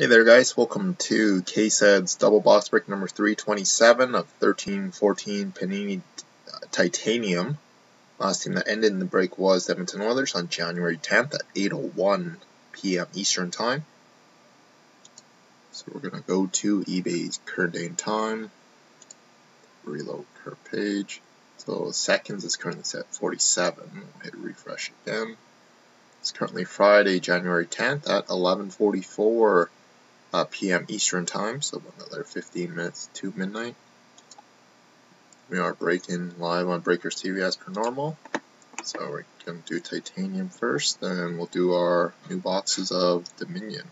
Hey there guys, welcome to KSED's double box break number 327 of 1314 Panini uh, Titanium. Last team that ended in the break was Edmonton Oilers on January 10th at 8.01 p.m. Eastern Time. So we're going to go to eBay's current day and time, reload current page. So seconds is currently set 47, we'll hit refresh again. It's currently Friday, January 10th at 1144 uh, p.m. Eastern Time, so another 15 minutes to midnight. We are breaking live on Breakers TV as per normal. So we're going to do Titanium first, then we'll do our new boxes of Dominion.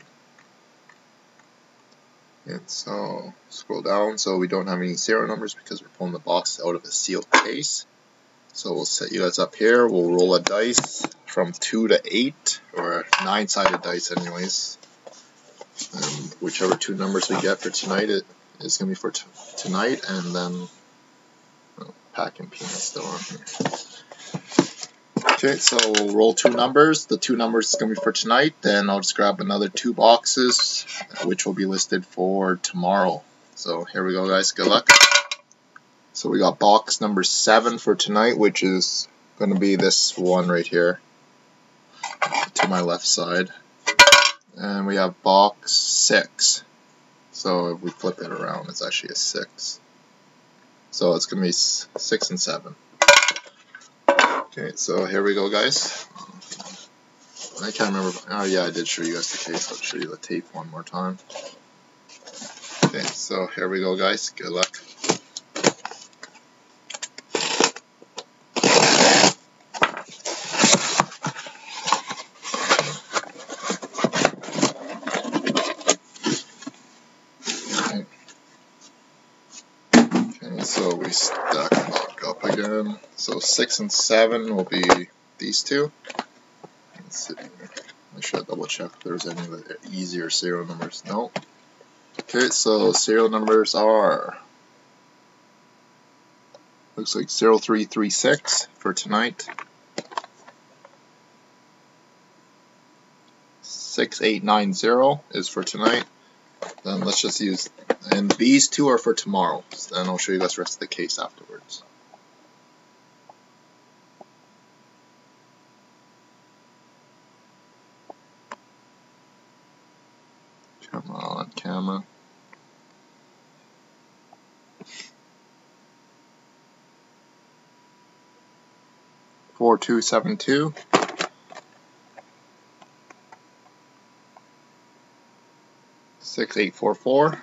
And so, scroll down, so we don't have any serial numbers because we're pulling the box out of a sealed case. So we'll set you guys up here, we'll roll a dice from 2 to 8, or 9-sided dice anyways. And whichever two numbers we get for tonight, it is going to be for tonight, and then oh, packing peanuts still on here. Okay, so we'll roll two numbers. The two numbers is going to be for tonight. Then I'll just grab another two boxes, uh, which will be listed for tomorrow. So here we go, guys. Good luck. So we got box number seven for tonight, which is going to be this one right here to my left side and we have box 6. So if we flip it around, it's actually a 6. So it's going to be 6 and 7. Okay, so here we go, guys. I can't remember. Oh, yeah, I did show you guys the case. I'll show you the tape one more time. Okay, so here we go, guys. Good luck. so we stack So 6 and 7 will be these two. Let's see. I should double check if there's any easier serial numbers. No. Okay, so serial numbers are looks like 0336 for tonight. 6890 is for tonight. Then let's just use and these two are for tomorrow. And I'll show you guys the rest of the case afterwards. On. Four two seven two. Six eight four four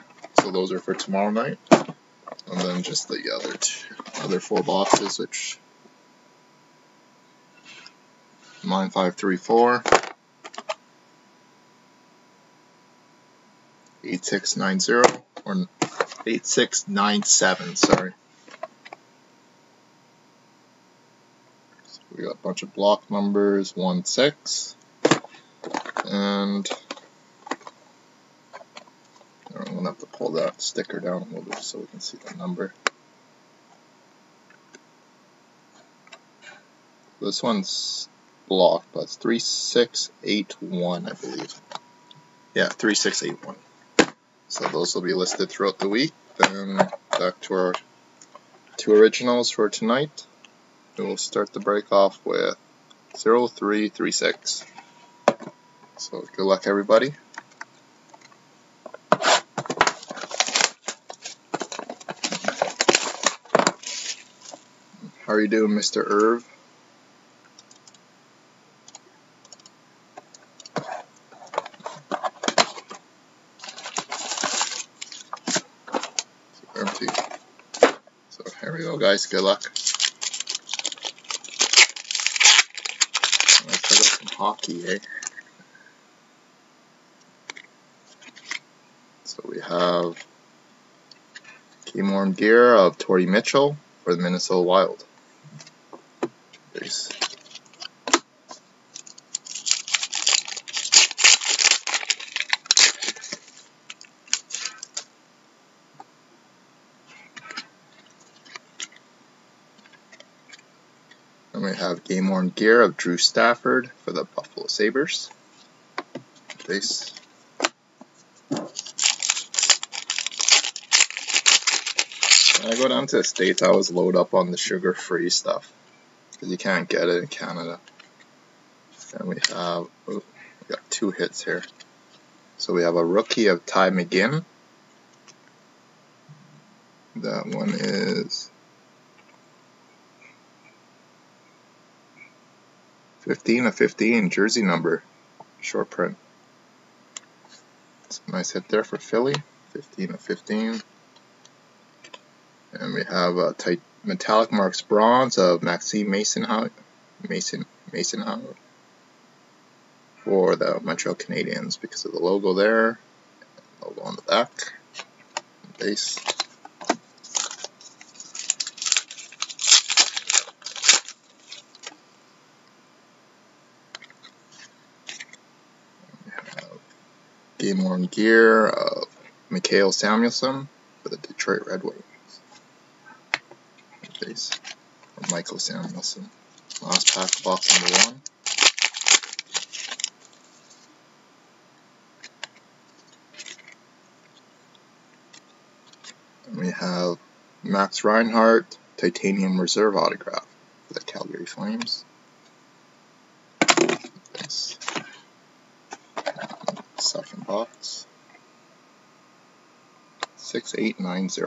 so those are for tomorrow night. And then just the other two, other four boxes, which 9534, 8690, or 8697, sorry. So we got a bunch of block numbers, 1 6, and I'm gonna have to pull that sticker down a little bit so we can see the number. This one's blocked, but it's 3681, I believe. Yeah, 3681. So those will be listed throughout the week. Then back to our two originals for tonight. We'll start the break off with 0336. So good luck, everybody. How are you doing, Mr. Irv? Empty. So here we go, guys. Good luck. Let's some hockey, eh? So we have Game Worn Gear of Torrey Mitchell for the Minnesota Wild. we have game worn gear of Drew Stafford for the Buffalo Sabres. This. When I go down to the States, I always load up on the sugar free stuff because you can't get it in Canada. And we have, oh, we got two hits here. So we have a rookie of Tye McGinn. That one is 15 of 15, jersey number, short print. A nice hit there for Philly, 15 of 15. And we have a tight metallic marks bronze of Maxime Mason Mason Mason for the Montreal Canadiens because of the logo there, logo on the back, base. Game worn gear of Mikael Samuelsson for the Detroit Red Wings. Base of Mikael Samuelsson. Last pack box number one. And we have Max Reinhart, Titanium Reserve Autograph for the Calgary Flames. Second box. 6890.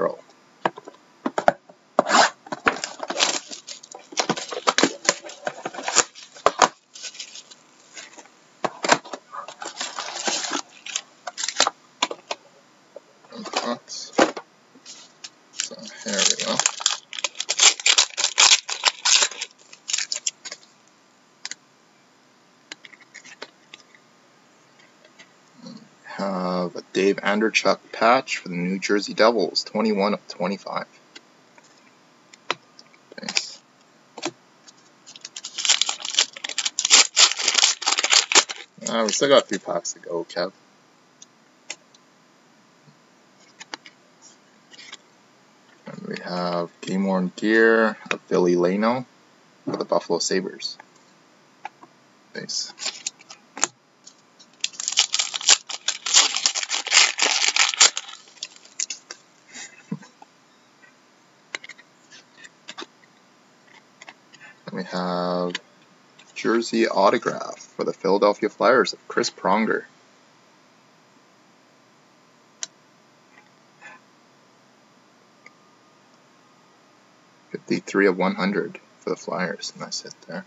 So here we go. Have a Dave Andreychuk patch for the New Jersey Devils, 21 of 25. Thanks. Uh, we still got three packs to go, Kev. And we have Game Worn Gear of Ville Leino for the Buffalo Sabres. Thanks. We have jersey autograph for the Philadelphia Flyers of Chris Pronger. Fifty-three of one hundred for the Flyers. Nice hit there.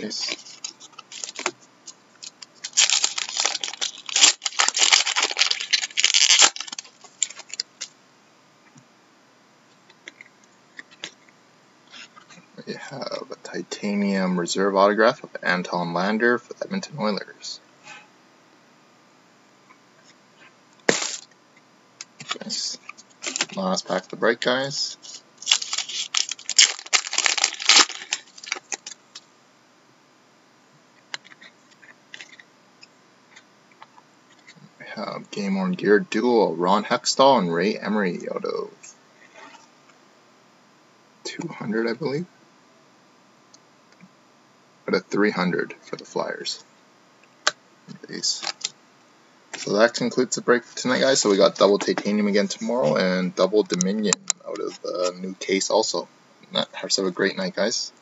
Nice. We have a titanium reserve autograph of Anton Lander for the Edmonton Oilers. Nice. Last pack of the break, guys. We have Game Worn Gear Duo, Ron Hextall and Ray Emery out of 200, I believe but a 300 for the Flyers. Base. So that concludes the break tonight, guys. So we got double titanium again tomorrow and double dominion out of the new case also. Have a great night, guys.